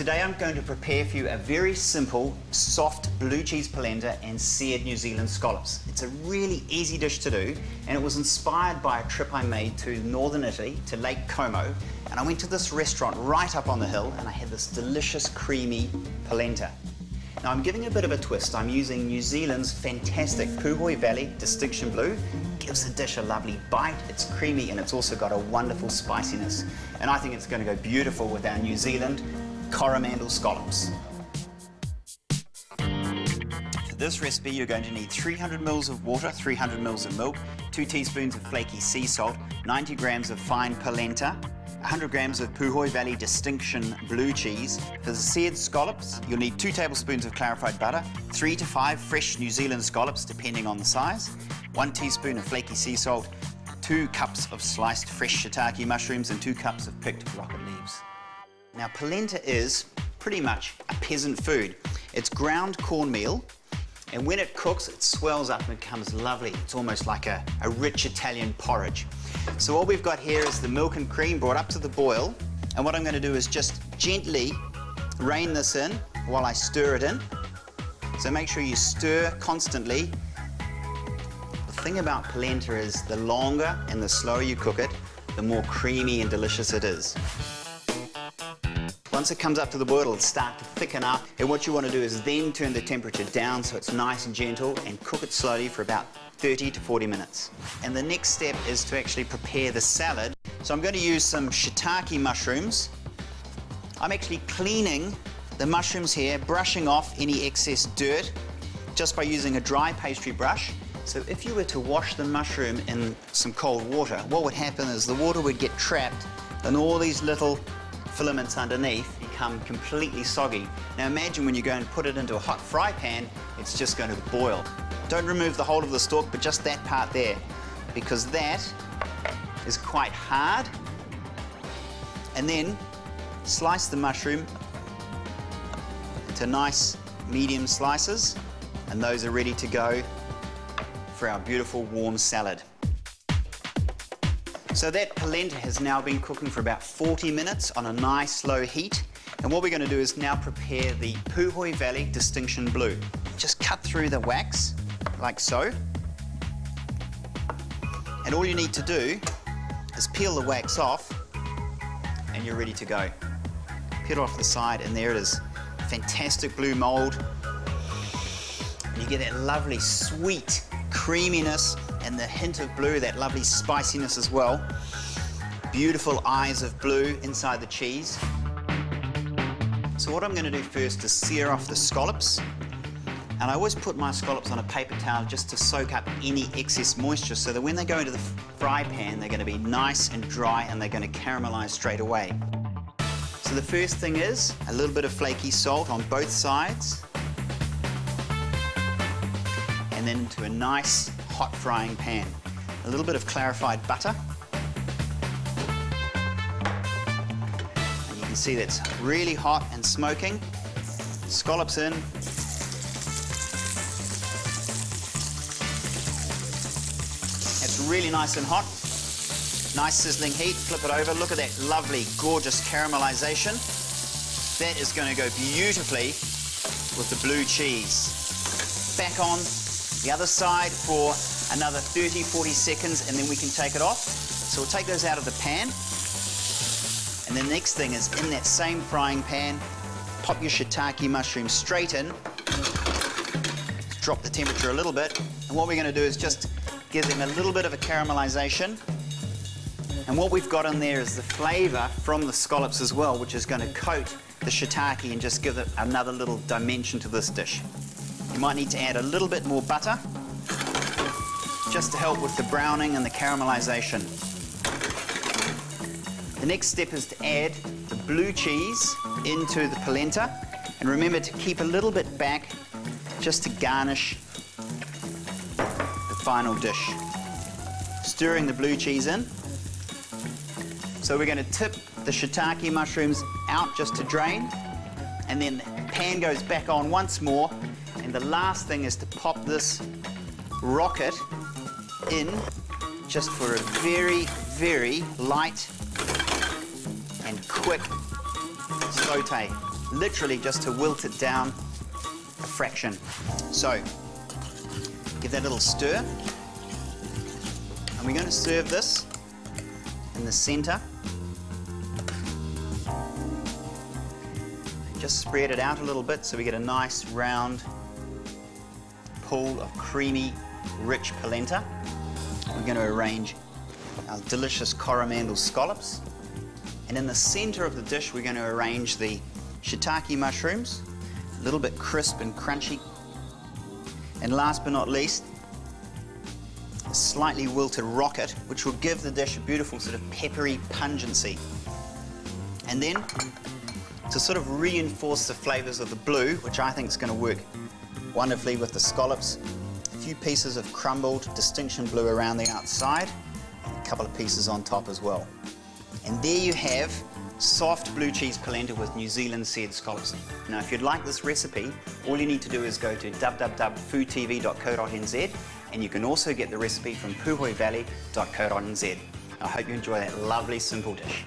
Today I'm going to prepare for you a very simple, soft blue cheese polenta and seared New Zealand scallops. It's a really easy dish to do and it was inspired by a trip I made to northern Italy, to Lake Como, and I went to this restaurant right up on the hill and I had this delicious creamy polenta. Now I'm giving a bit of a twist. I'm using New Zealand's fantastic Puhoi Valley Distinction Blue. Gives the dish a lovely bite, it's creamy and it's also got a wonderful spiciness. And I think it's going to go beautiful with our New Zealand Coromandel scallops. For this recipe you're going to need 300 mils of water, 300 mils of milk, 2 teaspoons of flaky sea salt, 90 grams of fine polenta, 100 grams of Puhoi Valley Distinction blue cheese. For the seared scallops, you'll need 2 tablespoons of clarified butter, 3 to 5 fresh New Zealand scallops depending on the size, 1 teaspoon of flaky sea salt, 2 cups of sliced fresh shiitake mushrooms and 2 cups of picked rocket leaves. Now polenta is pretty much a peasant food. It's ground cornmeal and when it cooks it swells up and becomes lovely. It's almost like a, a rich Italian porridge. So what we've got here is the milk and cream brought up to the boil and what I'm going to do is just gently rain this in while I stir it in. So make sure you stir constantly. The thing about polenta is the longer and the slower you cook it, the more creamy and delicious it is. Once it comes up to the boil, it'll start to thicken up. And what you want to do is then turn the temperature down so it's nice and gentle and cook it slowly for about 30 to 40 minutes. And the next step is to actually prepare the salad. So I'm going to use some shiitake mushrooms. I'm actually cleaning the mushrooms here, brushing off any excess dirt just by using a dry pastry brush. So if you were to wash the mushroom in some cold water, what would happen is the water would get trapped and all these little filaments underneath become completely soggy. Now imagine when you go and put it into a hot fry pan, it's just going to boil. Don't remove the whole of the stalk, but just that part there, because that is quite hard. And then slice the mushroom into nice medium slices, and those are ready to go for our beautiful warm salad. So that polenta has now been cooking for about 40 minutes on a nice low heat. And what we're going to do is now prepare the Puhoi Valley Distinction Blue. Just cut through the wax, like so. And all you need to do is peel the wax off, and you're ready to go. Peel off the side, and there it is. Fantastic blue mold. And you get that lovely sweet creaminess and the hint of blue, that lovely spiciness as well. Beautiful eyes of blue inside the cheese. So what I'm going to do first is sear off the scallops. And I always put my scallops on a paper towel just to soak up any excess moisture so that when they go into the fry pan, they're going to be nice and dry and they're going to caramelize straight away. So the first thing is a little bit of flaky salt on both sides. And then into a nice hot frying pan. A little bit of clarified butter. And you can see that's really hot and smoking. Scallops in. It's really nice and hot. Nice sizzling heat, flip it over. Look at that lovely, gorgeous caramelization. That is going to go beautifully with the blue cheese. Back on the other side for another 30, 40 seconds, and then we can take it off. So we'll take those out of the pan. And the next thing is in that same frying pan, pop your shiitake mushrooms straight in. Drop the temperature a little bit. And what we're going to do is just give them a little bit of a caramelization. And what we've got in there is the flavour from the scallops as well, which is going to coat the shiitake and just give it another little dimension to this dish. You might need to add a little bit more butter just to help with the browning and the caramelization. The next step is to add the blue cheese into the polenta. And remember to keep a little bit back just to garnish the final dish. Stirring the blue cheese in. So we're going to tip the shiitake mushrooms out just to drain. And then the pan goes back on once more. And the last thing is to pop this rocket in just for a very, very light and quick saute. literally just to wilt it down a fraction. So, give that a little stir. And we're going to serve this in the center. Just spread it out a little bit so we get a nice round pool of creamy, rich polenta. We're going to arrange our delicious coromandel scallops. And in the center of the dish, we're going to arrange the shiitake mushrooms, a little bit crisp and crunchy. And last but not least, a slightly wilted rocket, which will give the dish a beautiful sort of peppery pungency. And then, to sort of reinforce the flavors of the blue, which I think is going to work wonderfully with the scallops, few pieces of crumbled distinction blue around the outside, and a couple of pieces on top as well. And there you have soft blue cheese polenta with New Zealand seared scallops. Now, if you'd like this recipe, all you need to do is go to www.foodtv.co.nz and you can also get the recipe from puhoivalley.co.nz. I hope you enjoy that lovely, simple dish.